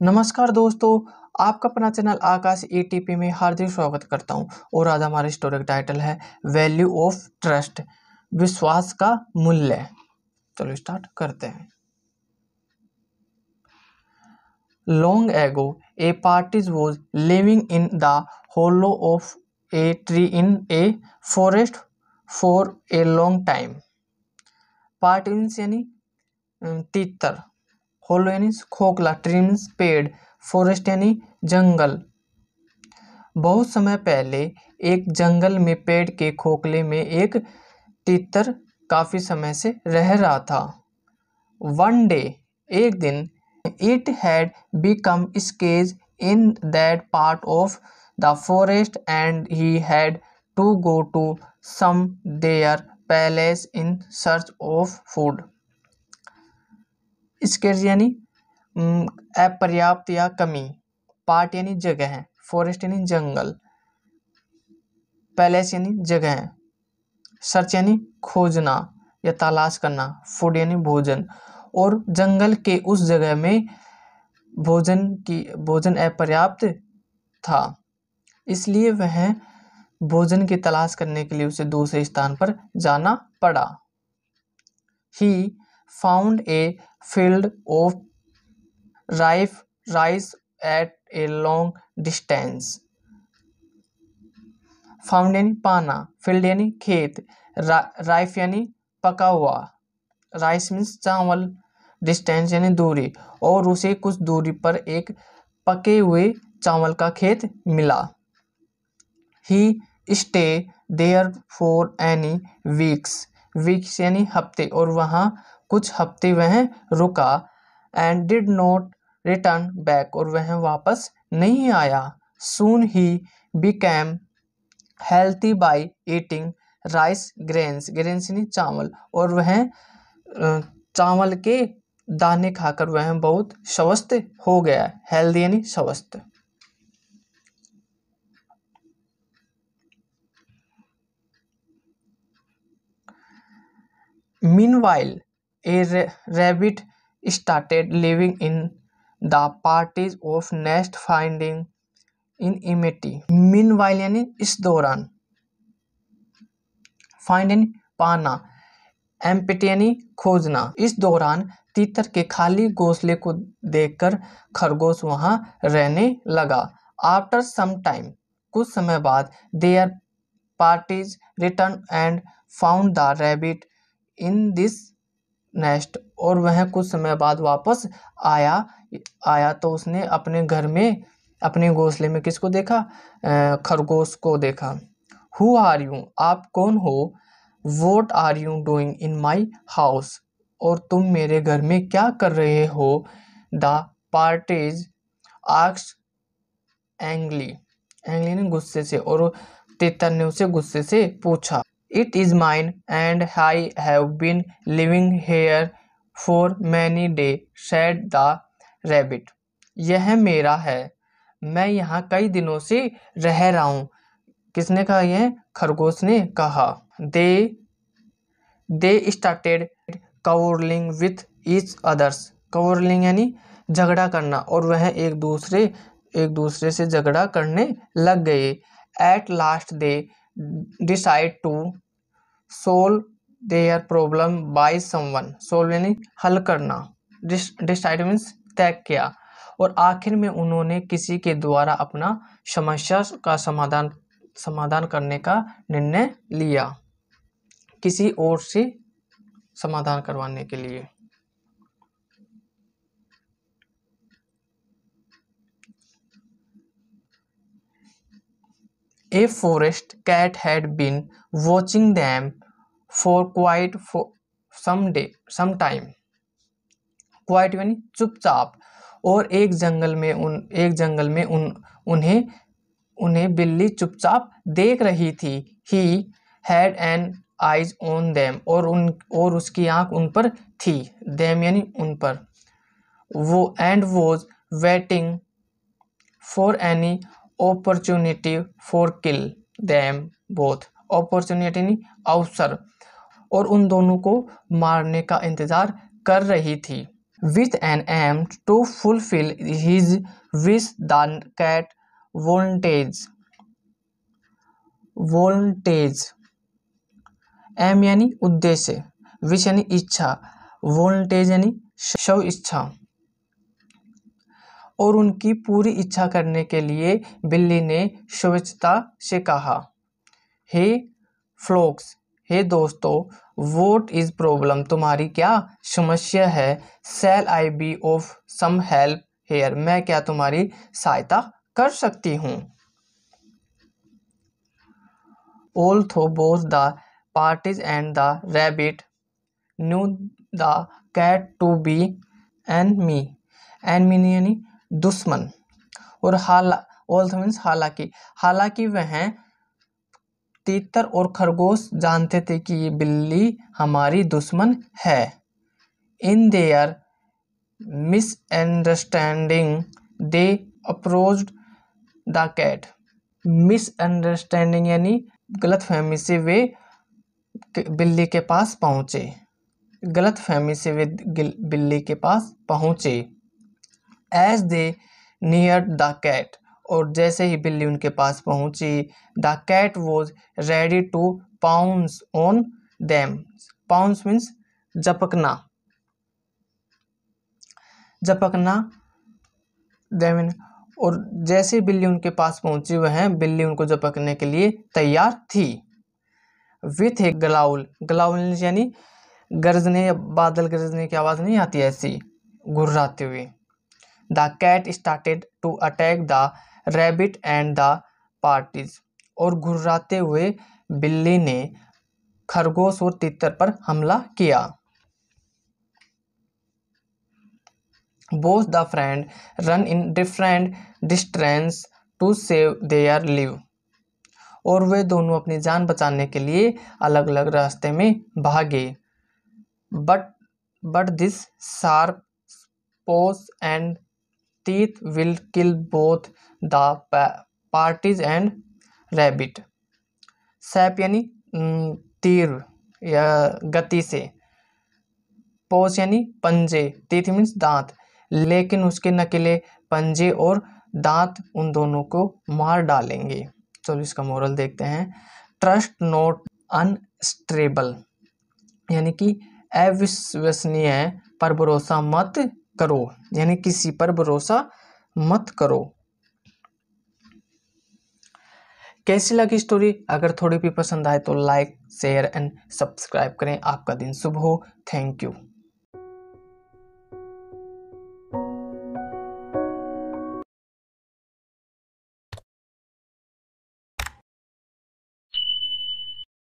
नमस्कार दोस्तों, आपका अपना चैनल आकाश ए में हार्दिक स्वागत करता हूँ और आज हमारे स्टोरी का टाइटल है वैल्यू ऑफ़ ट्रस्ट विश्वास का मूल्य। चलो स्टार्ट करते हैं। Long ago a partridge was living in the hollow of a tree in a forest for a long time partridge यानी तीतर। होलो यानी खोखला, ट्रिम्स, पेड़, फॉरेस्ट यानी जंगल। बहुत समय पहले एक जंगल में पेड़ के खोखले में एक तीतर काफ़ी समय से रह रहा था। वन डे, एक दिन, it had become scarce in that part of the forest and he had to go to some there place in search of food. Scarce यानी अपर्याप्त या कमी, पार्ट यानी जगह है, फॉरेस्ट यानी जंगल, पैलेस यानी जगह है, सर्च यानी खोजना या तलाश करना, फ़ूड यानी भोजन, और जंगल के उस जगह में भोजन की, भोजन अपर्याप्त था। इसलिए वह भोजन की तलाश करने के लिए उसे दूसरे स्थान पर जाना पड़ा। He found a field of ripe rice at a long distance. Found यानी पाना फ़ील्ड यानी खेत राइफ यानी पका हुआ राइस मीन्स चावल डिस्टेंस यानी दूरी, और उसे कुछ दूरी पर एक पके हुए चावल का खेत मिला। He stay there for any weeks weeks यानी हफ़्ते, और वहाँ कुछ हफ़्ते वह रुका and did not return back और वह वापस नहीं आया। Soon he became healthy by eating rice grains grains यानी चावल और वह चावल के दाने खाकर वह बहुत स्वस्थ हो गया हेल्दी यानी स्वस्थ। Meanwhile, a rabbit started living in the parties of nest finding in imity. Meanwhile, यानी इस दौरान फाइंड यानी पाना एम्पिटी यानी खोजना, इस दौरान तीतर के खाली घोंसले को देखकर खरगोश वहाँ रहने लगा आफ्टर सम टाइम कुछ समय बाद their partridge return and found the rabbit in this nest. और वह कुछ समय बाद वापस आया आया तो उसने अपने घर में, अपने घोंसले में किसको देखा? खरगोश को देखा। हु आर यू आप कौन हो? What are you doing in my house और तुम मेरे घर में क्या कर रहे हो? द पार्टीज़ आक्स एंगली एंगली ने गुस्से से और तितर ने उसे गुस्से से पूछा। It is mine, and I have been living here for many days, said the rabbit. यह मेरा है। मैं यहाँ कई दिनों से रह रहा हूँ। किसने कहा यह? खरगोश ने कहा। They they started quarrelling with each others quarrelling यानी झगड़ा करना और वह एक दूसरे एक दूसरे से झगड़ा करने लग गए। At last they decide to solve their problem by someone solve यानी हल करना। डिसाइड मीन्स तय किया। और आखिर में उन्होंने किसी के द्वारा अपना समस्या का समाधान समाधान करने का निर्णय लिया। किसी और से समाधान करवाने के लिए। A forest cat had been watching them for quite for some day, some time. Quiet यानी चुपचाप और एक जंगल में उन, एक जंगल में उन, उन्हें उन्हें बिल्ली चुपचाप देख रही थी। He had an eyes on them और उन, और उसकी आँख उन पर थी। देम यानी उन पर। वो and was waiting for any opportunity for kill them both opportunity नहीं अवसर। और उन दोनों को मारने का इंतज़ार कर रही थी। With an aim to fulfil his wish, the cat volunteers. Voltage aim यानी उद्देश्य। विश यानी इच्छा। वोल्टेज यानी शव इच्छा। और उनकी पूरी इच्छा करने के लिए बिल्ली ने स्वच्छता से कहा, हे फ्लोक्स, हे दोस्तों, वोट इज़ प्रॉब्लम। तुम्हारी क्या समस्या है? Shall I be of some help here. मैं क्या तुम्हारी सहायता कर सकती हूँ? Although both the the rabbit knew the cat to be enemy enemy यानी दुश्मन। और हाला ऑल मीन्स हालाँकि हालाँकि वह तीतर और खरगोश जानते थे कि ये बिल्ली हमारी दुश्मन है। In their misunderstanding they approach the cat misunderstanding यानी गलत फहमी से वे बिल्ली के पास पहुँचे। गलत फहमी से वे बिल्ली के पास पहुँचे। As they near the cat और जैसे ही बिल्ली उनके पास पहुँची the cat was ready to pounce on them pounce means जपकना। जपकना देमिन और जैसे बिल्ली उनके पास पहुँची, वह बिल्ली उनको जपकने के लिए तैयार थी। विथ ए ग्लाउल ग्लाउल यानी गरजने बादल गरजने की आवाज़ नहीं आती ऐसी घुर्राते हुए the cat started to attack the rabbit and the partridge और घुर्राते हुए बिल्ली ने खरगोश और तितर पर हमला किया। Both the friend run in different distance to save their live और वे दोनों अपनी जान बचाने के लिए अलग अलग रास्ते में भागे। But but this sharp paws and teeth will kill both the partridge and rabbit sharp यानी तीर या गति से पोस यानी पंजे टीथ मीन्स दांत। लेकिन उसके नकेले पंजे और दांत उन दोनों को मार डालेंगे। चलो इसका मोरल देखते हैं। ट्रस्ट नोट अनस्टेबल यानी कि अविश्वसनीय पर भरोसा मत करो। यानी किसी पर भरोसा मत करो। कैसी लगी स्टोरी अगर थोड़ी भी पसंद आए तो लाइक शेयर एंड सब्सक्राइब करें। आपका दिन शुभ हो। Thank you